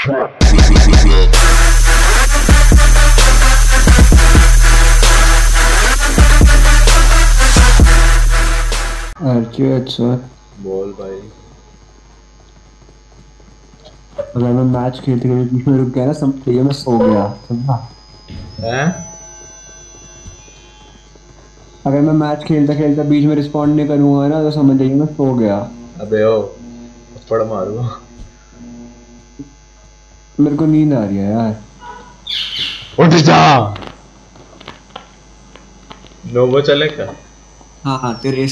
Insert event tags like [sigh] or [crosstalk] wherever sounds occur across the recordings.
अर्क्यू अच्छा? बोल भाई। अगर मैं मैच खेलते खेलते बीच में रुक गया ना सब प्लेयर में सो गया समझा? हैं? अगर मैं मैच खेलता खेलता बीच में रिस्पॉन्ड नहीं करूँगा ना तो समझ जाइए मैं सो गया। अबे ओ थप्पड़ मारूँगा। मेरे को नींद आ रही है यार। उठ जा। नोवो चले क्या? हाँ हाँ तेरे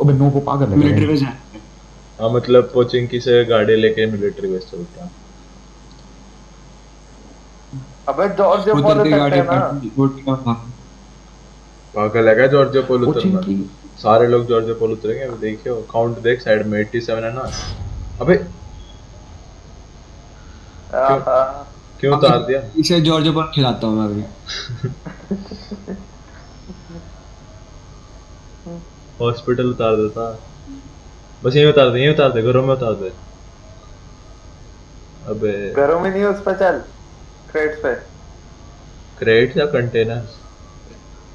अबे नो को पागल है। मिलिट्री में जाए हाँ मतलब पोचिंकी से गाड़ी लेके मिलिट्री बेस चलता है। अबे जॉर्ज उतर बोल के गाड़ी हैं ना। पर गोटी का हाँ। पागल है क्या जॉर्जियो पोल उतरना? सारे लोग जॉर्जियो पोल उतरेंगे अभी देखियो। काउंट देख साइड में 87 है ना। अबे क्यों? उतार दिया? इसे जॉर्ज पर खिलाता हूँ मैं अभी। हॉस्पिटल उतार देता बस यहीं उतार दे यहीं उतार दे घरों में उतार दे। अबे। घरों में नहीं उस पर चल। क्रेट्स पे। क्रेट या कंटेनर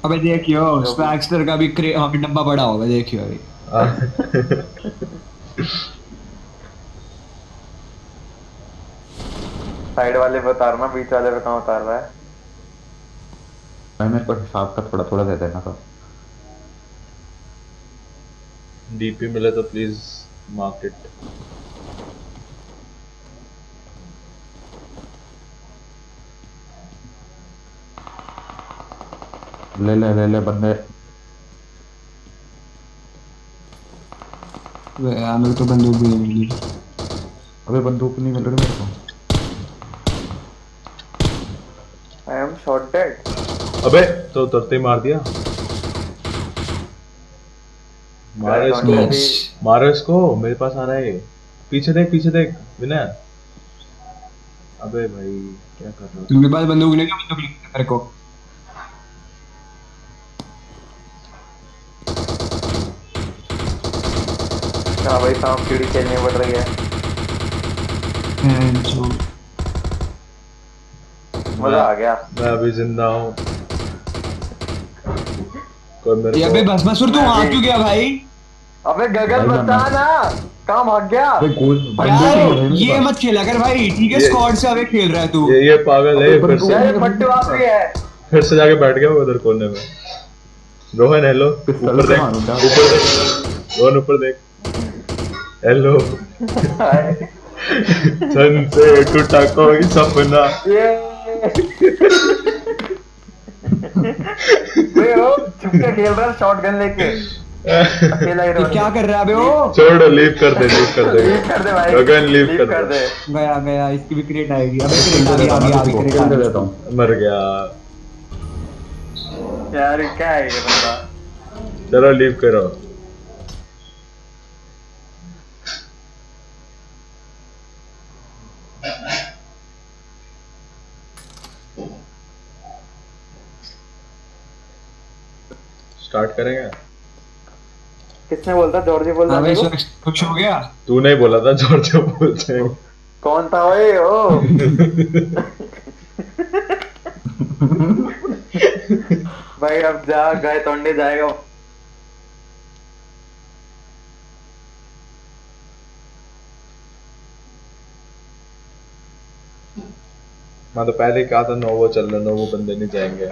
अबे देखियो स्पैक्सटर का भी क्रे हाँ डब्बा बड़ा होगा देखियो अभी। [laughs] साइड वाले पे उतारना बीच वाले पे कहाँ उतार रहा है? भाई मेरे को हिसाब का थोड़ा थोड़ा दे देना तो। डीपी मिले तो प्लीज़ मार्क इट ले ले ले ले बंदे। वे यार मेरे को बंदूक भी नहीं मिली। अबे बंदूक नहीं मिल रही मेरे को आई एम शॉट डेड अबे तो उतरते ही मार दिया। मारो इसको. मारो इसको मेरे पास आ रहा है। पीछे देख पीछे देख विनय। अबे भाई क्या कर रहा तुम्हारे पास बंदूक नहीं है बंदूक नहीं? है मेरे को। हाँ भाई सांप सीढ़ी खेलनी पड़ रही है हैं जो मज़ा आ गया। मैं अभी ज़िंदा हूँ। अबे बस बस तू वहाँ क्यों गया भाई? अबे गगन बता ना भाग गया। यार मेरे ये मत खेला कर भाई ठीक है स्क्वाड से अबे खेल रहा है तू। ये ये पागल है फिर से यार पट्टी है। फिर से जाके बैठ गया उधर कोने में। रोहन हेलो ऊपर देख। ऊपर देख। रोहन ऊपर देख। हेलो सन [laughs] [laughs] से टूटा कोई सपना। ये वे हो चुपके खेल रहा है शॉटगन लेके। अकेला ही क्या कर रहा है अबे वो छोड़ लीव कर दे लीव कर दे। [laughs] लीव कर दे भाई। गगन लीव कर दे। गया गया इसकी भी क्रेट आएगी। अबे क्रेट आ गई आ गई आ गई देता हूँ, क्रेट दे। देता हूँ मर गया। यार क्या है ये बंदा? चलो लीव करो। स्टार्ट करेंगे? किसने बोलता जॉर्जी बोल हाँ रहा भाई था सुरेश, खुश हो गया? तूने ही बोला था जॉर्ज बोलते हैं। कौन था ओए? ओ। भाई अब जा गए तोंडे जाएगा। मैं तो पहले ही कहा था नोवो चल रहा नोवो बंदे नहीं जाएँगे।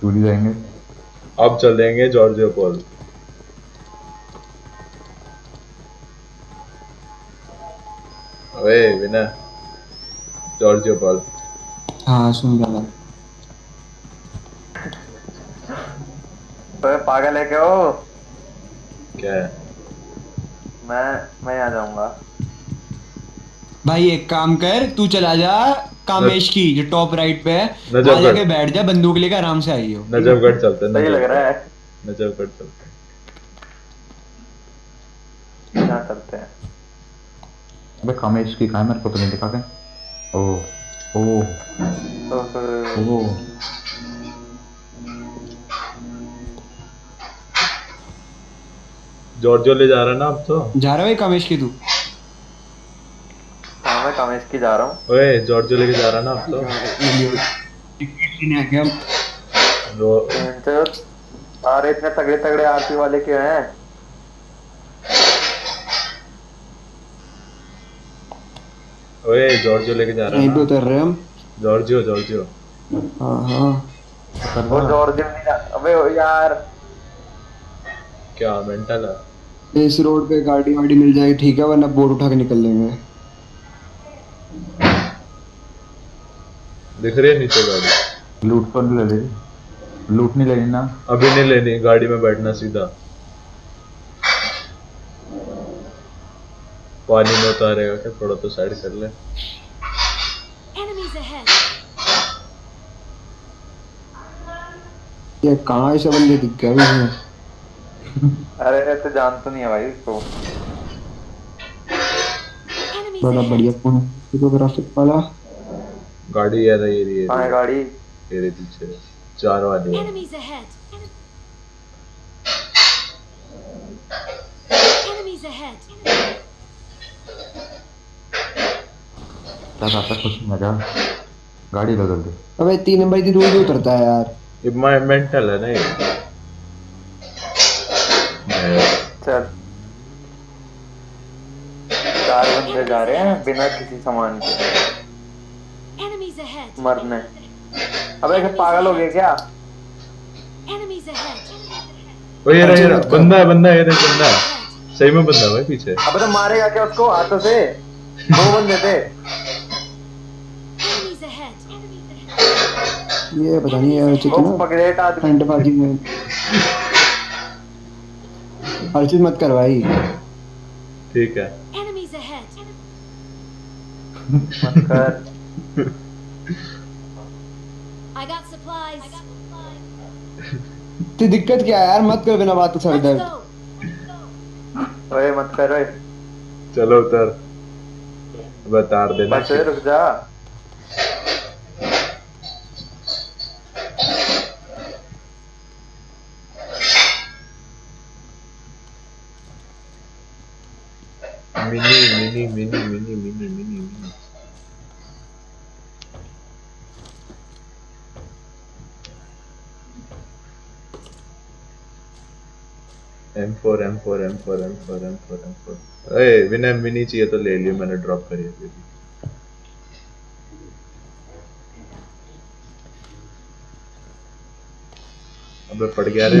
क्यों नहीं जाएँगे। अब चल देंगे जॉर्जियो पॉल। अबे विनय जॉर्जियो पॉल। हाँ सुन रहा मैं ओए पागल है क्या ओ क्या है? मैं मैं आ जाऊँगा। भाई एक काम कर तू चला जा कामेश की जो टॉप राइट पे है। वहाँ जाके बैठ जा बंदूक लेकर आराम से आइयो। नजफगढ़ चलते हैं सही लग रहा है। नजफगढ़ चलते हैं। यहाँ चलते हैं? अबे कामेश की कहाँ है? मेरे को तो नहीं दिखा के ओ ओ तो फिर ओ। जॉर्जियो ले जा रहा है ना अब तो? जा रहा है कामेश की तू। इसकी जा रहा हूँ। ओए जॉर्जो लेके जा रहा ना अब तो टिकट लेने आ गया हम। रो अरे इतने तगड़े तगड़े आरपी वाले क्यों हैं? ओए जॉर्जो लेके जा रहा यहीं पे ना उतर रहे हम। Giorgio Giorgio. हाँ हाँ। वो जॉर्ज नहीं जा अबे यार। क्या मेंटल है? इस रोड पे गाड़ी वाड़ी मिल जाएगी ठीक है वरना बोर्ड उठा के निकल लेंगे। दिख रही है नीचे गाड़ी? लूट नहीं ले लेगी लूट नहीं लेनी ना। अभी नहीं लेनी गाड़ी में बैठना सीधा। पानी में उतारेगा क्या? थोड़ा तो साइड कर ले। ये कहाँ ऐसे बंदे दिख गए? अरे ऐसे जान तो नहीं है भाई इसको। बड़ा. बढ़िया फ़ोन फोटोग्राफिक वाला गाड़ी यार ये रही कहाँ है है गाड़ी। ये रही पीछे। चार वाली है। Enemies ahead. Enemies ahead. क्या आता कुछ मज़ा गाड़ी लो जल्दी अबे तीन नंबर की रोड उतरता है यार। ये मेंटल है ना ये मैं- चल चार बंदे जा रहे हैं बिना किसी सामान के। मरने। अबे ऐसे पागल हो गए क्या? ओ ये रहा ये रहा अच्छा, बंदा है बंदा है ये देख बंदा है। सही में बंदा भाई पीछे। अबे तो मारेगा क्या उसको हाथों से? दो बंदे थे। ये पता नहीं है अर्चित वो ना पगड़ेट आदमी। फंडबाजी में। अर्चित मत कर भाई ठीक है. मत कर I got supplies. ते दिक्कत क्या है यार? मत कर बिना बात के सर दर्द ओए मत कर। ओए चलो उतर। बता देना बस रुक जा। M4 M4 M4 M4 M4 M4 अरे विन एम भी नहीं चाहिए तो ले लियो मैंने ड्रॉप करी है बेबी अबे पड़ गया रे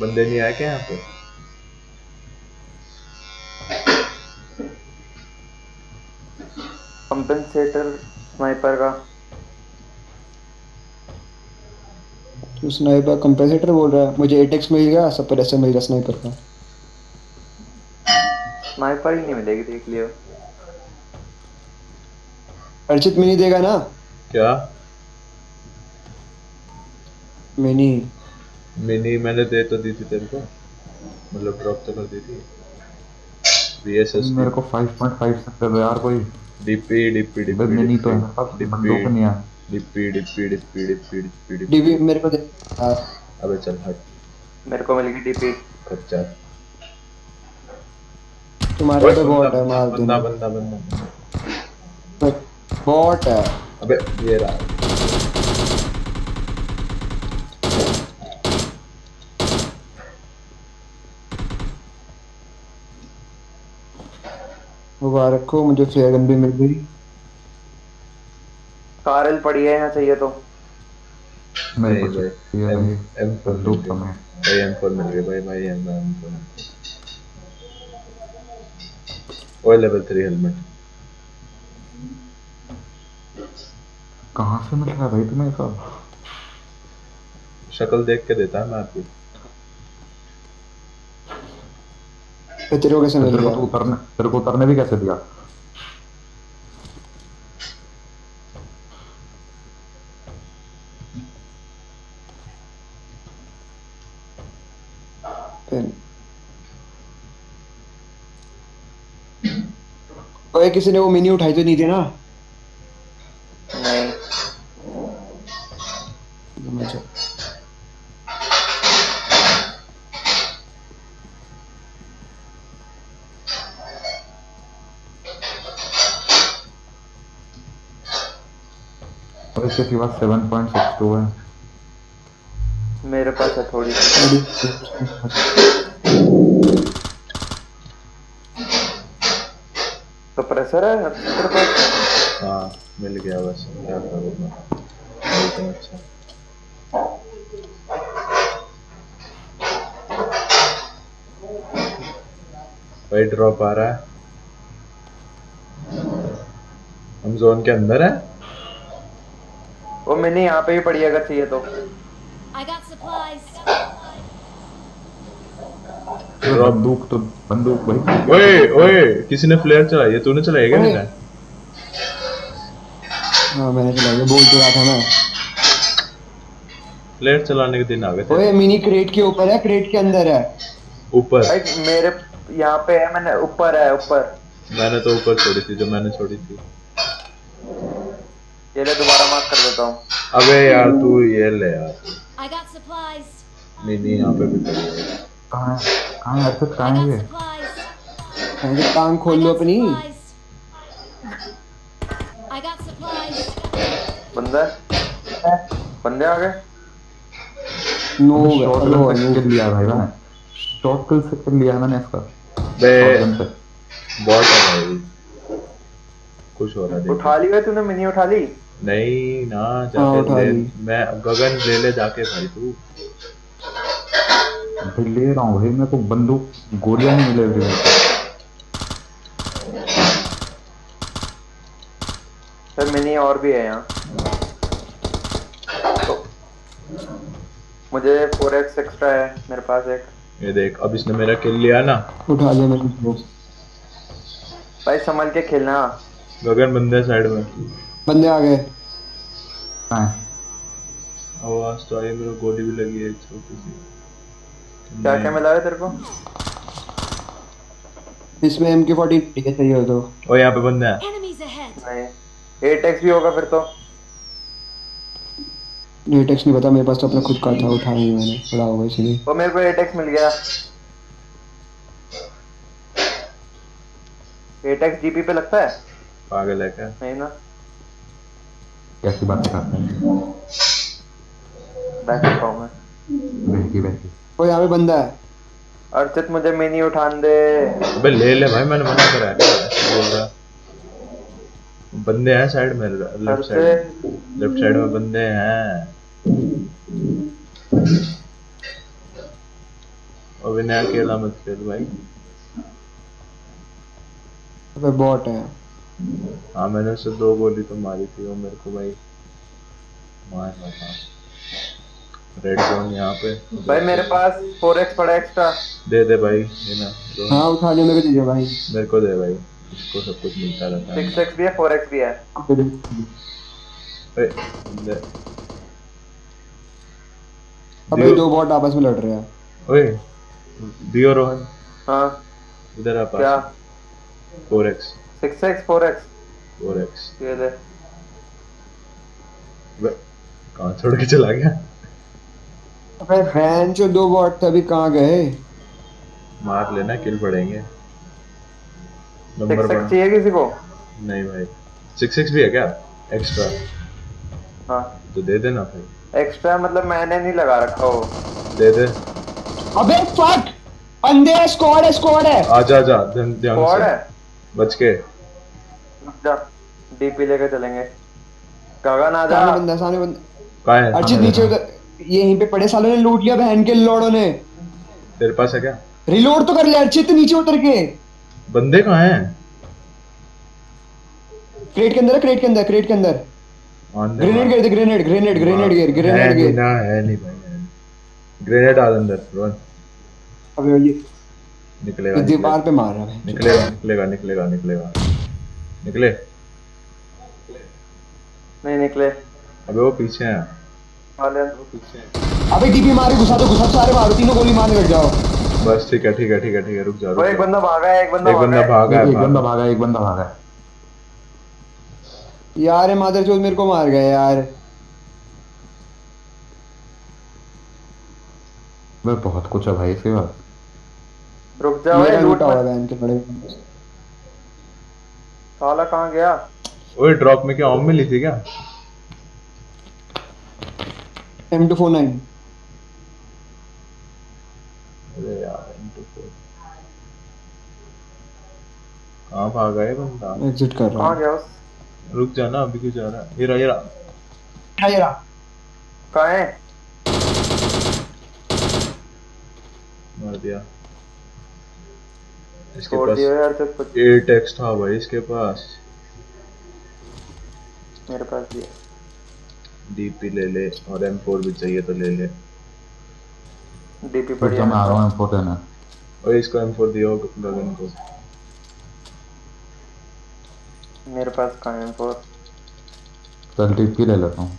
बंदे नहीं आए क्या यहाँ पे कंपेंसेटर स्नाइपर का स्नाइपर कंपेंसेटर बोल रहा है मुझे एटेक्स मिल गया सप्रेसर मिल गया स्नाइपर का स्नाइपर ही नहीं मिलेगी देख लियो। अर्चित मिनी देगा ना? क्या? मिनी। मिनी मैंने दे तो दी थी तेरे को। मतलब ड्रॉप तो कर दी थी। वीएसएस मेरे को 5.5 सकते दो यार कोई। डीपी डीपी डीपी मिनी तो है। पास बंदूक नहीं है DP DP DP DP DP DP मेरे को दे। यार अबे चल हट। मेरे को मिल गई डीपी कच्चा तुम्हारे पे बॉट है मार बंदा बंदा बंदा बॉट है। अबे ये रहा। मुबारक हो मुझे फेयर गन भी मिल गई। कारल पड़ी है यहाँ चाहिए तो? नहीं भाई एम एम फोर मिल कम है। भाई एम फोर मिल गई भाई भाई एम एम फोर ओए लेवल थ्री हेलमेट कहाँ से मिल रहा है भाई तुम्हें सब? शक्ल देख के देता है मैं आपको। तेरे को कैसे मिल तेरे को तो उतरने तेरे को उतरने भी कैसे दिया? है किसी ने वो मिनी उठाई तो नहीं थी ना? नहीं। और इसके सिक्स टू है। मेरे पास है थोड़ी। प्रेशर है तेरे पास हाँ। मिल गया बस क्या करूँ मैं? वही तो अच्छा। भाई ड्रॉप आ रहा है। हम जोन के अंदर है? वो मैंने यहाँ पे ही पड़ी अगर चाहिए तो। I got supplies. बंदूक तो बंदूक भाई ओए ओए किसी ने फ्लेयर चलाई है तूने चलाई है क्या। मैंने हाँ मैंने चला गया बोल तो रहा था मैं। फ्लेयर चलाने के दिन आ गए ओए मिनी क्रेट के ऊपर है क्रेट के अंदर है। ऊपर। मेरे यहाँ पे है मैंने ऊपर है ऊपर। मैंने तो ऊपर छोड़ी थी जो मैंने छोड़ी थी। ये ले दोबारा मार्क कर देता हूँ। अबे यार तू ये ले यार। नहीं यहाँ पे भी है। कहाँ है? कहाँ है कहाँ है got ये? supplies. मैंने कहा टांग खोल लो अपनी. बंदा बंदे आ गए? नो शॉर्ट हेलो गन से। लिया भाई मैंने। किल से किल लिया है मैंने इसका। बे शॉटगन बहुत है भाई। कुछ हो रहा है उठा ली है तूने मिनी उठा ली? नहीं ना हाँ, जाके ले। मैं गगन ले ले जाके भाई तू। भाई ले रहा हूँ भाई मेरे को बंदूक गोलियाँ नहीं मिले अभी सर मिनी और भी है यहाँ। तो मुझे फोर एक्स एक्स्ट्रा है मेरे पास एक। ये देख अब इसने मेरा किल लिया ना। उठा लिया मैंने। भाई संभल के खेलना। गगन बंदे साइड में। बंदे आ गए। है आवाज़ तो आई मेरे गोली भी लगी है छोटी सी। क्या क्या मिला है तेरे को? इसमें एम के फोर्टी ठीक है चाहिए हो तो। और यहाँ पे बंदे हैं। Enemies नहीं। एट भी होगा फिर तो। रेटेक्स नहीं पता मेरे पास तो अपना खुद का था उठा नहीं मैंने पड़ा होगा इसलिए। वो मेरे को एट एक्स मिल गया। एट एक्स जीपी पे लगता है? पागल है क्या? नहीं ना। कैसी बात करते हैं? बैक करता हूँ। मैं बहकी यहाँ पे बंदा है। अर्चित मुझे मिनी उठान दे। अबे ले ले भाई मैंने मना करा है। बोल रहा। बंदे हैं साइड में लेफ़्ट साइड लेफ़्ट साइड में बंदे हैं। और विनय अकेला मत खेल भाई। अबे बॉट है। हाँ मैंने उससे दो गोली तो मारी थी वो मेरे को भाई मार रहा था। रेड जोन यहाँ पे। भाई मेरे पास फोर एक्स पड़ा एक्स्ट्रा दे दे भाई ये ना दो। हाँ उठा लिया मेरे को दीजिए भाई। मेरे को दे भाई इसको सब कुछ मिलता रहता है। सिक्स एक्स भी है फोर एक्स भी है। ए, दे अबे दो बॉट आपस में लड़ रहे हैं। ओए दियो रोहन। हाँ। इधर आ क्या? पास four x six x four x four x ये ले कहाँ छोड़ के चला गया? अबे फ़ैन जो दो बॉट थे अभी कहाँ गए? मार लेना किल पड़ेंगे। नंबर सिक्स चाहिए किसी को? नहीं भाई। सिक्स एक्स भी है क्या? एक्स्ट्रा हाँ। तो दे देना भाई। एक्स्ट्रा मतलब मैंने नहीं लगा रखा वो। दे दे। अबे फक है स्क्वाड है स्क्वाड है। आजा आजा ध्यान ध्यान स्क्वाड है? बच के। जा डीपी लेके चलेंगे। गगन आ जा। सामने बंदा सामने बंदा। कहाँ है? अर्चित नीचे उधर। ये यहीं पे पड़े सालों ने लूट लिया बहन के लोड़ों ने। तेरे पास है क्या? रिलोड तो कर लिया अर्चित नीचे उतर के। बंदे कहाँ हैं? क्रेट के अंदर है क्रेट के अंदर क्रेट के अंदर। ग्रेनेड गिर दे ग्रेनेड ग्रेनेड ग्रेनेड गिर ग्रेनेड नहीं गिर। ना है नहीं भाई ग्रेनेड डाल अंदर रोहन अबे ये निकलेगा दीवार पे मार रहा है निकलेगा निकलेगा निकलेगा निकलेगा। निकले। नहीं निकले। अबे वो पीछे हैं। वाले अबे डीपी मारे घुसा दो घुसा सारे मारो। तीनों गोली मारने लग जाओ। बस ठीक है ठीक है ठीक है ठीक है रुक जा रुक एक बंदा भागा है एक बंदा एक बंदा भागा है। एक बंदा भागा। भागा एक बंदा भागा है। यार मादर चोद मेरे को मार गए यार। वे बहुत कुछ है भाई इसके पास रुक जा भाई लूट हुआ मत। बहन के बड़े। साला कहाँ गया? ओए ड्रॉप में क्या ऑम मिली थी क्या? एम टू फोर नाइन अरे यार इनटू फोर कहाँ भागा है बंदा? एग्जिट कर रहा कहाँ हूँ गया उस रुक जा ना अभी क्यों जा रहा है? ये रहा ये रहा। ये रहा। कहाँ है? मार दिया। इसके छोड़ पास दिया यार तक एट एक्स था भाई इसके पास। मेरे पास भी है। डीपी ले ले और एम फोर भी चाहिए तो ले ले। डीपी पड़ी जा मैं आ रहा है हूँ फ़ोटो ना और इसको एम फोर दियो गगन को। मेरे पास कहाँ है फोर चल टीपी ले लेता हूँ।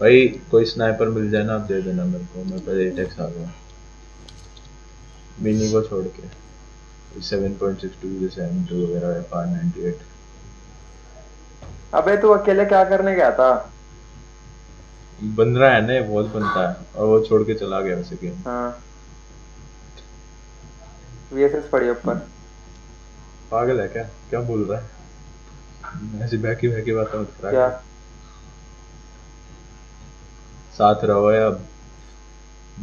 भाई कोई स्नाइपर मिल जाए ना आप दे देना मेरे को। मेरे पास एट एक्स आ गया। मिनी को छोड़ के। सेवन पॉइंट सिक्स टू जैसे एम टू वगैरह है फाइव नाइनटी एट अबे तू अकेले क्या करने गया था? बन रहा है ना बहुत बनता है और वो छोड़ के चला गया वैसे गेम हाँ। वीएसएस पड़ी ऊपर। पागल है क्या? क्या बोल रहा है? ऐसी बहकी बहकी बातें मत करा क्या? साथ रहो या अब।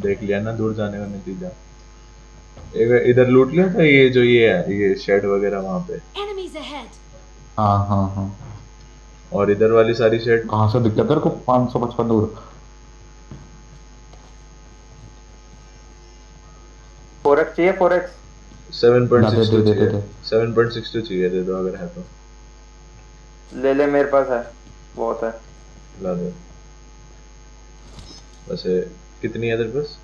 देख लिया ना दूर जाने का नतीजा। एक इधर लूट लिया था ये जो ये है ये शेड वगैरह वहाँ पे? हाँ हाँ हाँ। और इधर वाली सारी शेड कहाँ से दिखता तेरे को पाँच सौ पचपन दूर। फोरेक्स चाहिए सेवन पॉइंट सिक्स टू चाहिए। दे। सेवन पॉइंट सिक्स टू चाहिए दे दो अगर है तो। ले ले मेरे पास है। बहुत है। ला दो। वैसे कितनी है तेरे पास?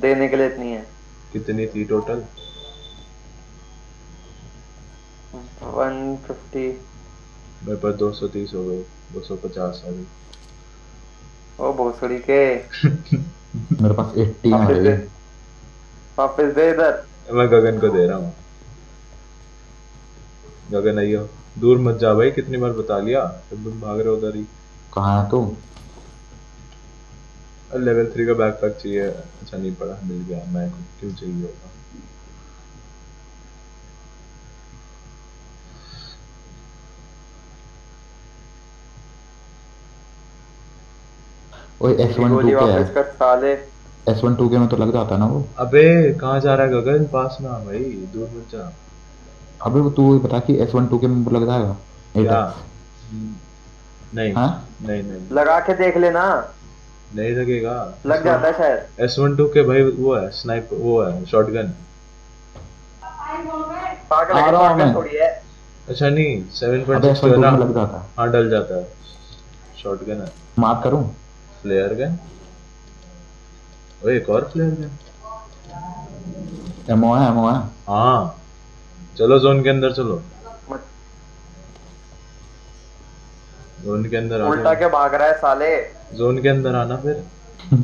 देने के लिए इतनी है। कितनी थी टोटल वन फिफ्टी मेरे पास दो सौ तीस हो गई दो सौ पचास आ गई। ओ भोसड़ी के। [laughs] मेरे पास एट्टी है वापस वापस दे इधर। मैं गगन को दे रहा हूँ। गगन आइयो दूर मत जा भाई कितनी बार बता लिया जब तुम भाग रहे हो उधर ही। कहाँ है तू? लेवल थ्री का बैकपैक चाहिए अच्छा नहीं पड़ा मिल गया मैं क्यों चाहिए होगा ओए एस वन टू गोली के वापस है? कर साले। एस वन टू के में तो लग जाता ना वो। अबे कहाँ जा रहा है गगन? पास में भाई दूर मत जा। अबे वो तू बता कि एस वन टू के में लग जाएगा क्या? नहीं हाँ? नहीं नहीं। लगा के देख लेना। नहीं लगेगा। लग जाता है शायद। एस वन टू के भाई वो है स्नाइप वो है शॉटगन आ रहा हूँ मैं। अच्छा नहीं सेवन पॉइंट अबे सिक्स एस वन है टू ना। में लग जाता। है हाँ डल जाता है। शॉटगन है। मार्क करूँ? फ्लेयर गन ओए एक और फ्लेयर गन एमओ है एमओ है हाँ चलो जोन के अंदर चलो। जोन के अंदर आ उल्टा के भाग रहा है साले? जोन के अंदर आना फिर। [laughs]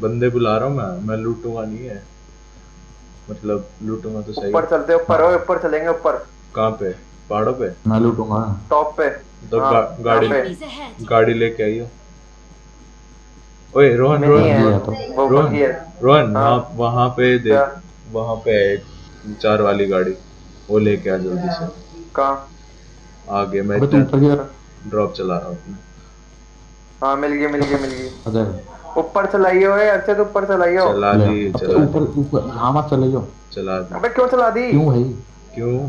बंदे बुला रहा हूँ मैं। मैं लूटूँगा नहीं है। मतलब लूटूँगा तो सही। ऊपर चलते ऊपर ऊपर चलेंगे ऊपर। कहाँ पे? पहाड़ों पे? मैं लूटूँगा। टॉप पे। तो हाँ, गा, गाड़ी। गाड़ी लेके आइयो। ओए रोहन रोहन है रोहन रोहन हाँ। वहाँ वहाँ पे देख वहाँ पे है एक चार वाली गाड़ी वो लेके आ जल्दी से। कहाँ? आगे मैं अबे ऊपर तरफ़ ड्रॉप चला रहा हूँ। हाँ मिल गई मिल गई मिल गई। ऊपर चलाइए ओए अच्छे तो ऊपर चलाइए चला दी चला ऊपर ऊपर यहाँ मत चले जाओ। चला दी। अबे क्यों चला दी? क्यों भाई? क्यों?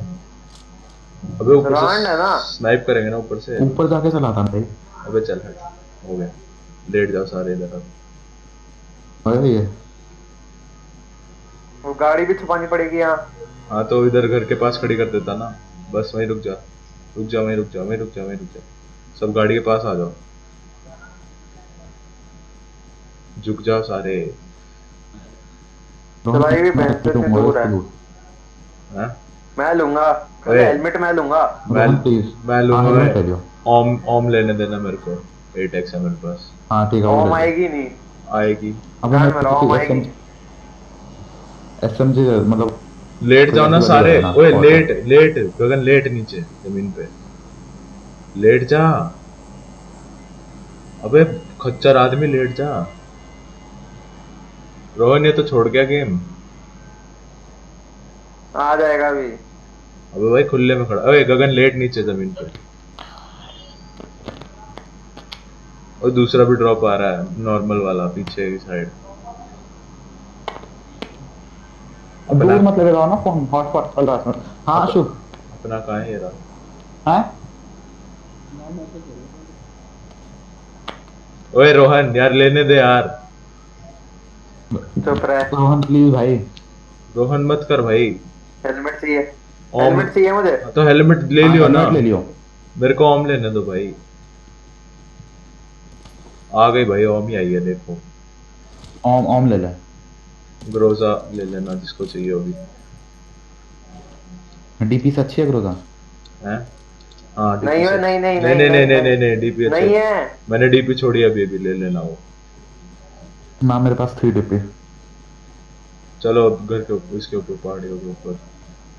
अबे ऊपर रांड है ना। स्नाइप करेंगे ना ऊपर से। ऊपर जाके चलाता भाई। अबे चल हट हो गया। लेट जाओ सारे इधर अब। अरे ये वो गाड़ी भी छुपानी पड़ेगी यहाँ। हाँ तो इधर घर के पास खड़ी कर देता ना। बस वहीं रुक जा। रुक जा वहीं रुक जा वहीं रुक जा वहीं रुक जा। सब गाड़ी के पास आ जाओ। झुक जाओ सारे। चलाई भी भैंस से दूर है। हैं? मैं लूँगा। हेलमेट मैं लूँगा। मैं रोहन, please। मैं हाँ, लूँगा। मैं। ओम ओम लेने देना मेरे को। एट एक्स है मेरे पास। हाँ ठीक है ओम आएगी नहीं। आएगी। अब मैं में रहो, आएगी। एसएमजी मतलब लेट जाओ ना सारे। ओए लेट लेट गगन लेट नीचे ज़मीन पे। लेट जा। अबे खच्चर आदमी लेट जा। रोहन ये तो छोड़ गया गेम आ जाएगा अभी। अबे भाई खुले में खड़ा ओए गगन लेट नीचे ज़मीन पे। और दूसरा भी ड्रॉप आ रहा है नॉर्मल वाला पीछे की साइड अब दूर मत लगे ना फ़ोन हॉटस्पॉट चल रहा है इसमें हाँ शुभ अपना कहाँ है रहा? हैं? ओए रोहन यार लेने दे यार। चुप रहे। रोहन प्लीज़ भाई। रोहन मत कर भाई। हेलमेट चाहिए। हेलमेट चाहिए मुझे? तो हेलमेट ले लियो ना। ले लियो। मेरे को ओम लेने दो भाई। आ गई भाई ओम ही आई है देखो। ओम ओम ले ले। ग्रोजा ले लेना जिसको चाहिए होगी डीपी से अच्छी है ग्रोजा हैं? हाँ नहीं है, नहीं, नहीं, नहीं नहीं, नहीं नहीं नहीं, नहीं। डीपी नहीं है। मैंने डीपी छोड़ी अभी अभी ले लेना वो। ना मेरे पास थ्री डीपी चलो घर के इसके ऊपर पहाड़ियों के ऊपर।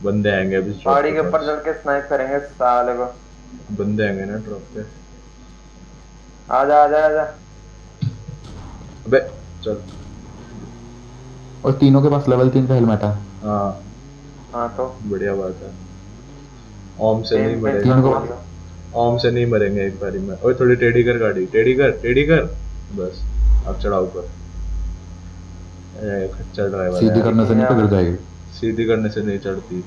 बंदे आएँगे अभी पहाड़ी के ऊपर चढ़ के स्नाइप करेंगे साले को। बंदे आएँगे ना ड्रॉप पे। आजा आजा आजा। अबे चल। और तीनों के पास लेवल तीन का हेलमेट है। हाँ। हाँ तो। बढ़िया बात है। ओम से नहीं मरेंगे। तीनों को- ओम से नहीं मरेंगे एक बारी में। ओए थोड़ी टेढ़ी कर गाड़ी। टेढ़ी कर टेढ़ी कर। बस अब चढ़ाओ ऊपर। ए, खच्चर ड्राइवर सीधी करने से नहीं तो गिर जाएगी। सीधी करने से नहीं चढ़ती।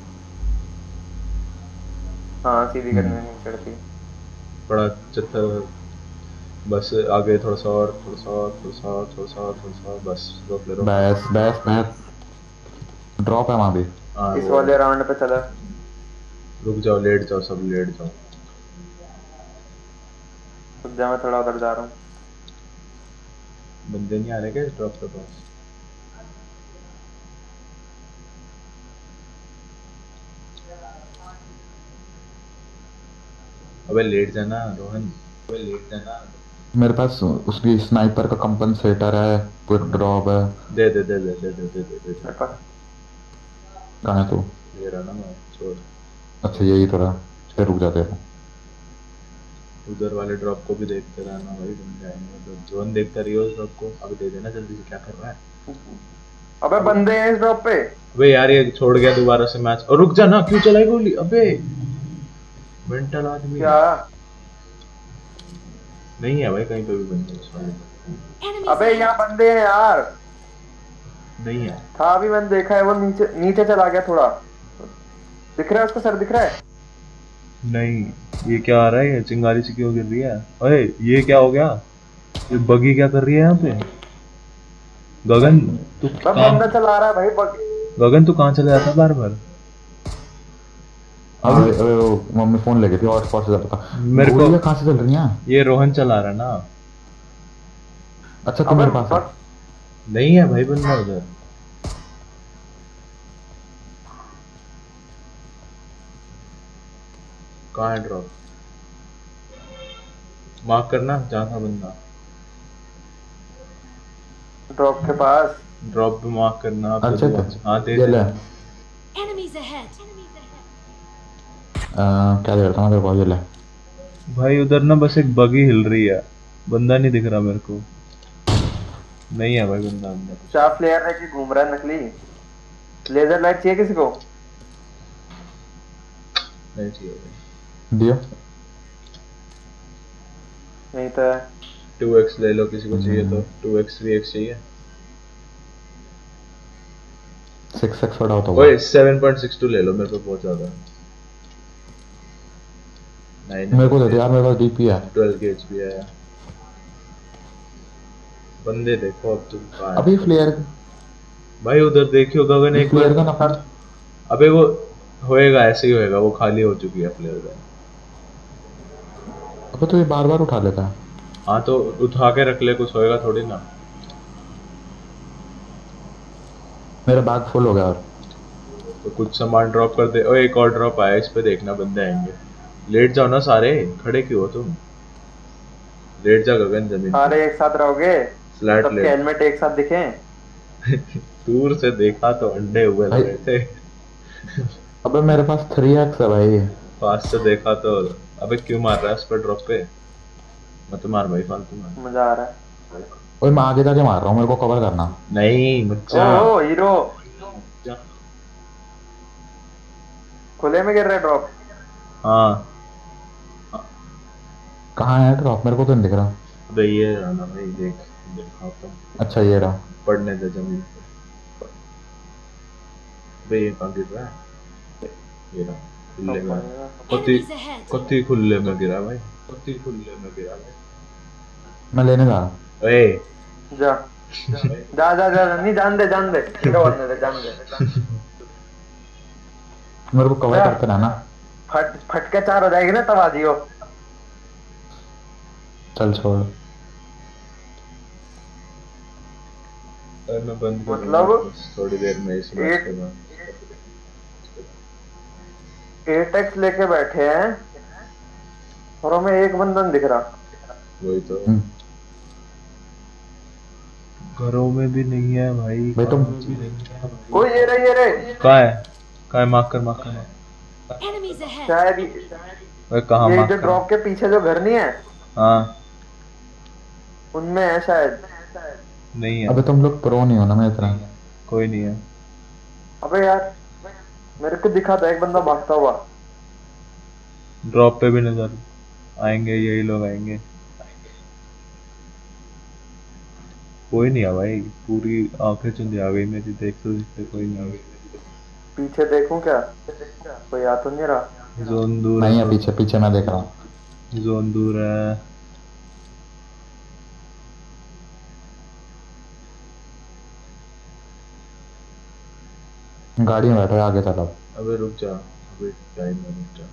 हाँ सीधी करने में नहीं चढ़ती। बड़ा चत्थर बस आगे थोड़ा सा और थोड़ा सा और थोड़ा सा और थोड़ा सा और थोड़ा सा बस रोक ले रोक बैस बैस बैस। ड्रॉप है वहाँ भी। हाँ इस वाले राउंड पे चला। रुक जाओ लेट जाओ सब लेट जाओ। रुक जा मैं थोड़ा उधर जा रहा हूँ। बंदे नहीं आ रहे क्या इस ड्रॉप के पास? अबे लेट जाना रोहन। अबे लेट जाना। मेरे पास उसकी स्नाइपर का कंपनसेटर है क्विक ड्रॉप है। दे दे दे दे दे दे दे दे दे। कहाँ है तू? ये रहा ना मैं छोड़। अच्छा यही तो रहा। फिर रुक जाते हो। उधर वाले ड्रॉप को भी देखते रहना भाई बंदे आएँगे तो। जोन देखता रहियो उस ड्रॉप को। अब दे देना जल्दी से क्या कर रहा है? अबे बंदे हैं इस ड्रॉप पे। अबे यार ये छोड़ गया दोबारा से मैच और रुक जा ना क्यों चलाई गोली अबे। मेंटल आदमी क्या? नहीं है भाई कहीं पे भी बंदे अबे यहाँ बंदे हैं यार। नहीं है। था अभी मैंने देखा है वो नीचे नीचे चला गया थोड़ा। दिख रहा है उसका सर दिख रहा है? नहीं ये क्या आ रहा है? चिंगारी से क्यों गिर रही है? अरे ये क्या हो गया? ये बगी क्या कर रही है यहाँ पे? गगन तू कहाँ बंदा चला रहा है भाई बग- गगन तू कहाँ चला जाता बार बार? अरे अरे वो मम्मी फ़ोन लेके थी हॉटस्पॉट से जाता था। मेरे को- गोलियाँ कहाँ से चल रही हैं? ये रोहन चला रहा है ना। अच्छा तू अबे मेरे पास नहीं है भाई बंदा उधर। कहाँ है ड्रॉप मार्क करना जहाँ था बंदा। ड्रॉप के पास। ड्रॉप पे मार्क करना अच्छा तो हाँ दे ये दे। ले। Enemies ahead. आ, क्या दे रहा था तेरे ले। भाई उधर ना बस एक बगी हिल रही है। बंदा नहीं दिख रहा मेरे को। नहीं है भाई बंदा अंदर। शार्प प्लेयर है कि घूम रहा है नकली? लेजर लाइट चाहिए किसी को? नहीं चाहिए भाई। दियो। नहीं तो है। टू एक्स ले लो किसी को चाहिए तो। टू एक्स थ्री एक्स चाहिए। सिक्स एक्स बड़ा होता ओए होगा सेवन पॉइंट सिक्स टू ले लो मेरे को बहुत ज़्यादा। नाइन मेरे को दे दे यार मेरे पास डीपी है। ट्वेल्व के एच पी आया बंदे देखो अब तुम कहाँ हैं? अभी फ्लेयर भाई उधर देखियो गगन एक फ्लेयर का बार ना अबे वो होएगा ऐसे ही होएगा वो खाली हो चुकी है प्लेयर का अबे तो ये बार बार उठा लेता है। हाँ तो उठा के रख ले कुछ होएगा थोड़ी ना। मेरा बैग फुल हो गया और। तो कुछ सामान ड्रॉप कर दे। और एक और ड्रॉप आया इस पे देखना बंदे आएँगे। लेट जाओ ना सारे खड़े क्यों हो तुम? लेट जा गगन ज़मीन सारे एक साथ रहोगे? फ्लैट सबके ले। हेलमेट एक साथ दिखे? [laughs] दूर से देखा तो अंडे हुए लग रहे थे। [laughs] अबे मेरे पास थ्री एक्स है भाई। पास से देखा तो अबे क्यों मार रहा है उस पर ड्रॉप पे? मत मार भाई फालतू मार। मज़ा आ रहा है। ओए मैं आगे जाके मार रहा हूँ मेरे को कवर करना। नहीं जा। ओहो हीरो खुले में गिर रहा है ड्रॉप हाँ। कहाँ है ड्रॉप मेरे को तो नहीं दिख रहा। अबे ये रहा ना भाई देख दिखाता हूँ। अच्छा ये रहा। पढ़ने दे ज़मीन पे। अबे ये कहाँ गिर रहा है? ये रहा खुले में। कति कति खुले में गिरा भाई। कति खुले में गिरा भाई। मैं लेने जा रहा ओए जा। जा जा जा नहीं जान दे जान दे। [laughs] बनने दे जान दे। मेरे को कवर करते रहना। फट फट के चार हो जाएगी ना तब आ जियो चल छोड़। मैं बंद मतलब? थोड़ी देर में इस मैच एक- के बाद। एटेक्स लेके बैठे हैं और हमें एक बंदा नहीं दिख रहा। वही तो। हम्म, घरों में भी नहीं है भाई भाई तुम ओ ये रे ये रे कहाँ है? कहाँ है? मार्क कर मार्क कर. शायद ये ओए कहाँ ये जो ड्रॉप के पीछे जो घर नहीं है? हाँ। उनमें है शायद। नहीं है। अबे तुम लोग प्रो नहीं हो ना मेरी तरह कोई नहीं है। अबे यार मेरे को दिखा था एक बंदा भागता हुआ। ड्रॉप पे भी नज़र। आएँगे यही लोग आएँगे। कोई नहीं है भाई पूरी आँखें चुंदी आ गई मेरी देख तो दिखते कोई नहीं है पीछे देखूँ क्या? कोई आ तो नहीं रहा। जोन दूर नहीं है। पीछे पीछे मैं देख रहा हूँ। जोन दूर है। गाड़ी में बैठो आगे चलो अबे रुक जा अबे टाइम में रुक जा।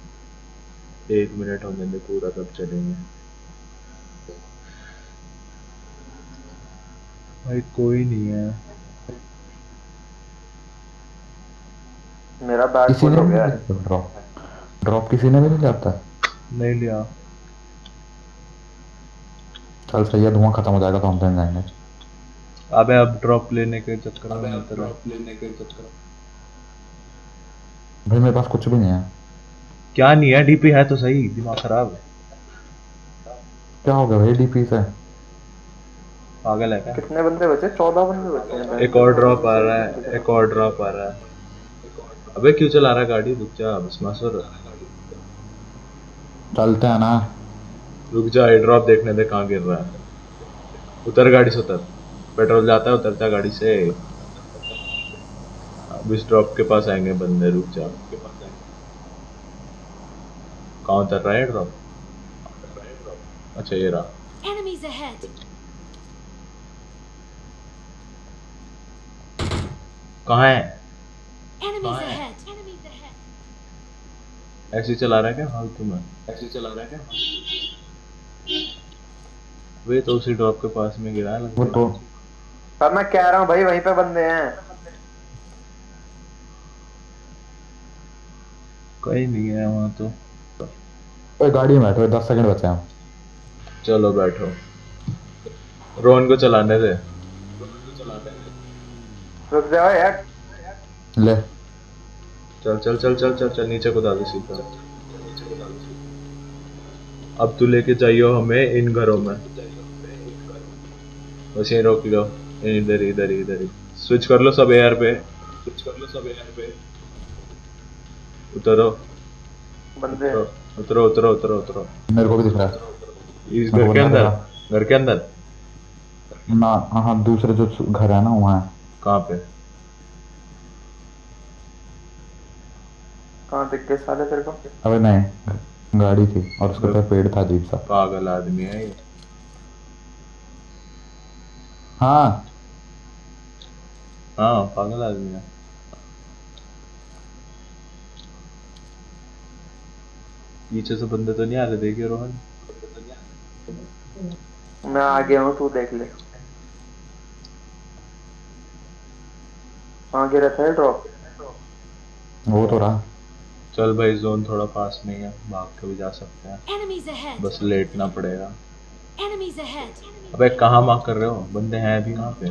एक मिनट होने दे पूरा तब चलेंगे। भाई कोई नहीं है। मेरा बैग किसी फुल ने हो गया है। ड्रॉप ड्रॉप किसी ने भी नहीं जाता नहीं लिया। चल सही है धुआँ खत्म हो जाएगा तो हम तो जाएँगे। अबे अब ड्रॉप लेने के चक्कर में मत रहो। भाई मेरे पास कुछ भी नहीं है। क्या नहीं है? डीपी है तो सही दिमाग खराब है। क्या हो गया भाई डीपी से? पागल है क्या? कितने बंदे बचे? चौदह बंदे बचे हैं एक और ड्रॉप आ रहा है एक और ड्रॉप आ रहा है। अबे क्यों चला रहा है गाड़ी? रुक जा भस्मासुर चलते हैं ना। रुक जा ये ड्रॉप देखने दे कहाँ गिर रहा है। उतर गाड़ी से उतर। पेट्रोल जाता है उतर जा गाड़ी से। अब इस ड्रॉप के पास आएँगे बंदे रुक जा कहाँ उतर रहा है ड्रॉप अच्छा ये रहा Enemies ahead. कहाँ है Enemies Fire. ahead. Enemies ahead. ऐसे चला रहा है क्या फालतू में ऐसे चला रहा है क्या वे तो उसी ड्रॉप के पास में गिरा है वो लगता तो है। अब मैं कह रहा हूँ भाई वहीं पे बंदे हैं कहीं नहीं है वहाँ तो। ओए गाड़ी में बैठो दस सेकंड बचे हैं। चलो बैठो। रोहन को चलाने दे। रुक जाओ यार। ले। चल चल चल चल चल चल नीचे को दे सीधा। अब तू लेके जाइयो हमें इन घरों में। बस यहीं रोक लो। इधर इधर इधर स्विच कर लो सब एयर पे स्विच कर लो सब एयर पे। उतरो। बंदे। उतरो उतरो उतरो उतरो मेरे को भी दिख रहा है। इस घर के अंदर घर के अंदर। ना हाँ दूसरे जो घर है ना वहाँ है। कहाँ पे? कहाँ दिख गए साले तेरे को? अबे नहीं गाड़ी थी और उसके ऊपर पेड़ था अजीब सा। पागल आदमी है ये। हाँ। हाँ पागल आदमी है। पीछे से बंदे तो नहीं आ रहे देखिए रोहन। मैं आ गया हूँ तू देख ले। आगे रहता है ड्रॉप वो तो रहा। चल भाई जोन थोड़ा पास में ही है भाग के भी जा सकते हैं. बस लेटना पड़ेगा। अबे कहाँ मार्क कर रहे हो? बंदे हैं अभी वहाँ पे?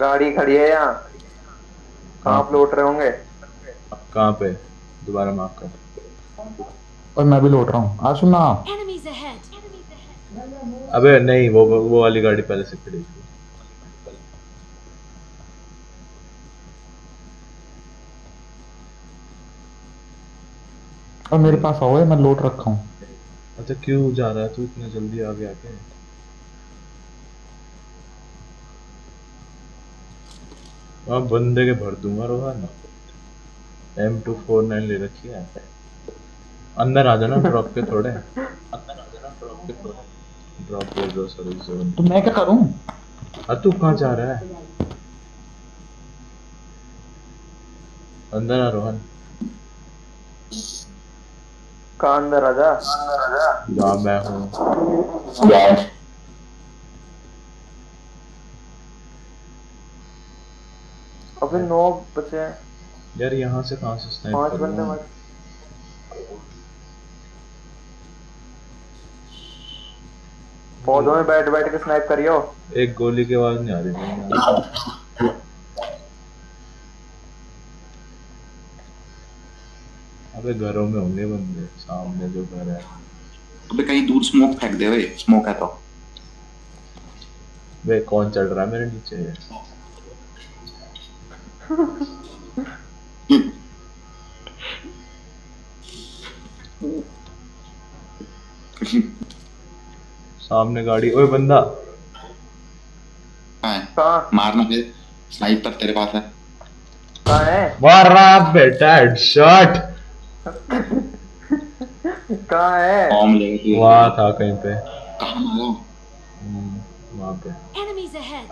गाड़ी खड़ी है यहाँ। कहाँ आप लौट रहे होंगे? कहाँ पे? दोबारा मार्क कर। और मैं भी लौट रहा हूँ। आ सुनना. अबे नहीं वो वो वाली गाड़ी पहले से खड़ी थी। और मेरे पास आओ मैं लोट रखा हूँ। अच्छा क्यों जा रहा है तू इतना जल्दी आगे आके? बंदे के भर दूँगा Rohan. M two four nine ले रखी है। अंदर आ जाना [laughs] ड्रॉप के थोड़े। अंदर आ जाना ड्रॉप के थोड़े। ड्रॉप के दो सर्विस जोन तो मैं क्या करूँ? हाँ तू कहाँ जा रहा है? अंदर आ रोहन। कहाँ अंदर आ जा? अंदर आजा जहाँ मैं हूँ। अभी नौ बचे हैं। यार यहाँ से कहाँ से स्नाइप पाँच बंदे मर पौधों में बैठ बैठ के स्नाइप करियो। एक गोली की आवाज़ नहीं आ रही। अबे घरों में होंगे बंदे सामने जो घर है। अबे कहीं दूर स्मोक फेंक दे भाई स्मोक है तो। वे कौन चढ़ रहा है मेरे नीचे? ये [laughs] सामने गाड़ी ओए बंदा। कहाँ? मारना फिर। स्नाइपर तेरे पास है। कहाँ है? मार रहा बेटा हेडशॉट कहाँ है? तू था कहीं पे। कहाँ मारा हम्म, वहाँ पे।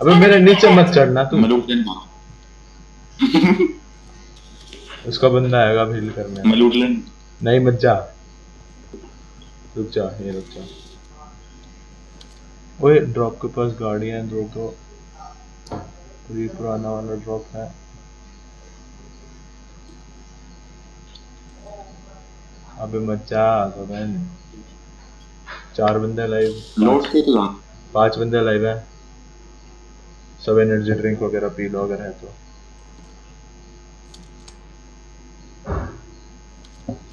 अबे मेरे नीचे मत चढ़ना तू। मलूक लेन मारा उसका बंदा आएगा भील करने। मलूक लेन। नहीं मत जा। रुक जा ये रुक जा। ओए ड्रॉप के पास गाड़ी है दो तो। ये पुराना वाला ड्रॉप है। अबे मत जा गगन चार बंदे लाइव लोड के तो पाँच बंदे लाइव है। सब एनर्जी ड्रिंक वगैरह पी लो अगर है तो।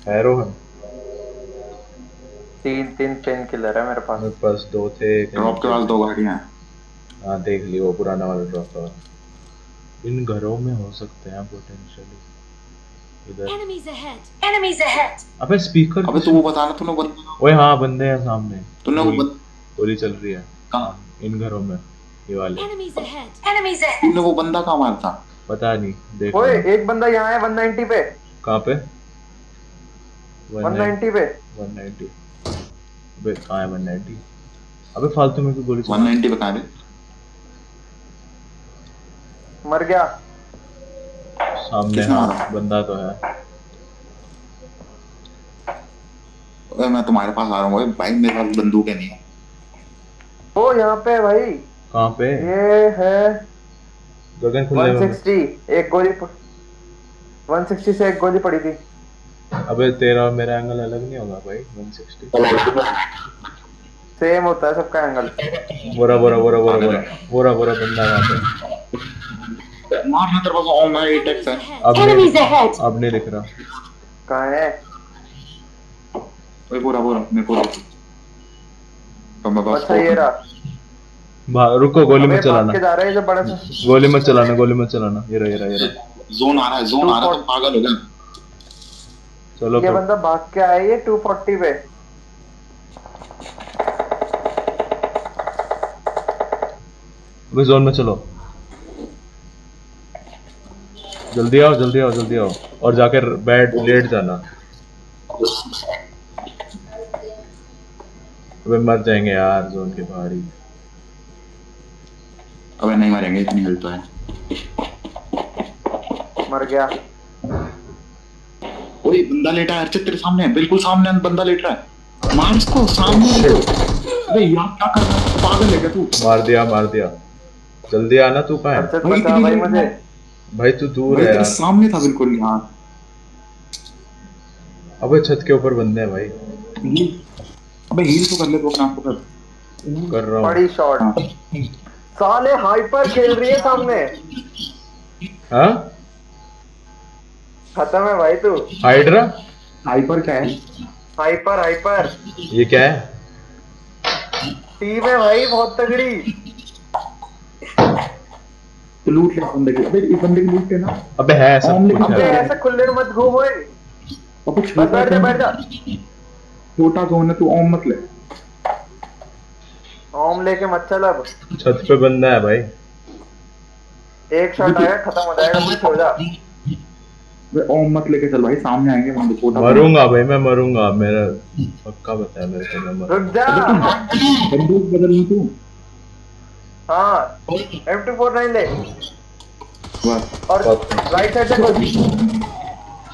है रोहन? तीन तीन पेन किलर है मेरे पास। मेरे पास दो थे। ड्रॉप के पास दो गाड़ियाँ हैं। हाँ देख ली वो पुराना वाला ड्रॉप था इन घरों में हो सकते हैं पोटेंशियली इधर। Enemies ahead. Enemies ahead. अबे स्पीकर अबे तू वो बताना तूने बंदा ओए हाँ बंदे हैं सामने। तूने वो गोली- चल रही है। कहाँ? इन घरों में ये वाले। Enemies ahead. Enemies ahead. तूने वो बंदा कहाँ मारा था? पता नहीं देख। ओए एक बंदा यहाँ है 190 पे। कहाँ पे? 190 पे। 190 अबे कहाँ है 190 अबे फालतू में क्यों गोली चला। 190 पे कहाँ है मर गया। सामने हाँ बंदा तो है। अबे मैं तुम्हारे पास आ रहा हूँ भाई। मेरे पास बंदूक है नहीं है। ओ यहाँ पे भाई। कहाँ पे? ये है गगन खुले 160 एक गोली 160 से एक गोली पड़ी थी। अबे तेरा और मेरा एंगल अलग नहीं होगा भाई 160 सेम होता है सबका एंगल बोरा बोरा बोरा बोरा बोरा। बोरा बोरा बंदा है वहाँ पे। मारना तेरे पास ओ मैं एटेक्स है. अब नहीं अब नहीं दिख रहा। कहाँ है? ओए पूरा पूरा मेरे को। तो मैं बस अच्छा ये रहा। रुको गोली मत चलाना। जा रहा है ये जो बड़ा सा। गोली मत चलाना गोली मत चलाना। ये रहा ये रहा ये रहा। जोन आ रहा है जोन आ रहा है पागल हो गए। चलो ये बंदा भाग के आया ये 240 पे। अभी जोन में चलो। जल्दी आओ जल्दी आओ जल्दी आओ। और जाके बेड लेट जाना। अबे मर जाएँगे यार जोन के बाहर ही। अबे नहीं मरेंगे इतनी हेल्थ तो है। मर गया। ओए बंदा लेटा है अर्चित तेरे सामने है बिल्कुल सामने बंदा लेट रहा है। मार इसको सामने। अबे यार क्या कर रहा है? पागल है क्या तू? मार दिया मार दिया। जल्दी आना तू कहाँ है? भाई भाई मुझे। भाई तू दूर है यार। सामने था बिल्कुल यार। अबे छत के ऊपर बंदे हैं भाई। अबे हील तो कर ले तू अपने आप को कर कर रहा हूँ। बड़ी शॉट। साले हाइपर खेल रही है सामने। हाँ? खत्म है भाई तू। हाइड्रा हाइपर क्या है? हाइपर हाइपर ये क्या है? टीम है भाई बहुत तगड़ी। तो लूट ले बंदे की अबे इस बंदे की लूट लेना। अबे है लेकिन अबे ऐसे खुले मत घूम ओए। अब बैठ जा बैठ जा। छोटा जोन है तू ओम मत ले। ओम लेके मत चल अब। छत पे बंदा है भाई। एक शॉट आएगा खत्म हो जाएगा पीछे हो जा। ओम मत लेके चल भाई सामने आएँगे वहाँ पे छोटा मरूँगा भाई मैं मरूँगा। मेरा पक्का बताया मेरे को मैं मरूँगा। रुक जा। बंदूक बदल ली तू। हाँ एम टू फोर नाइन ले। बस और राइट साइड से घुस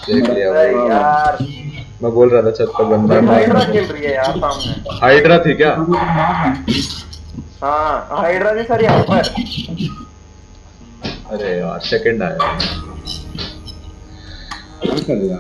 देख लिया। अरे यार। मैं बोल रहा था छत पे बंदा है। हाइड्रा खेल रही है यार सामने। हाइड्रा थी क्या? हाँ हाइड्रा नहीं सर यहाँ पर। अरे यार सेकंड आया। क्या कर रहा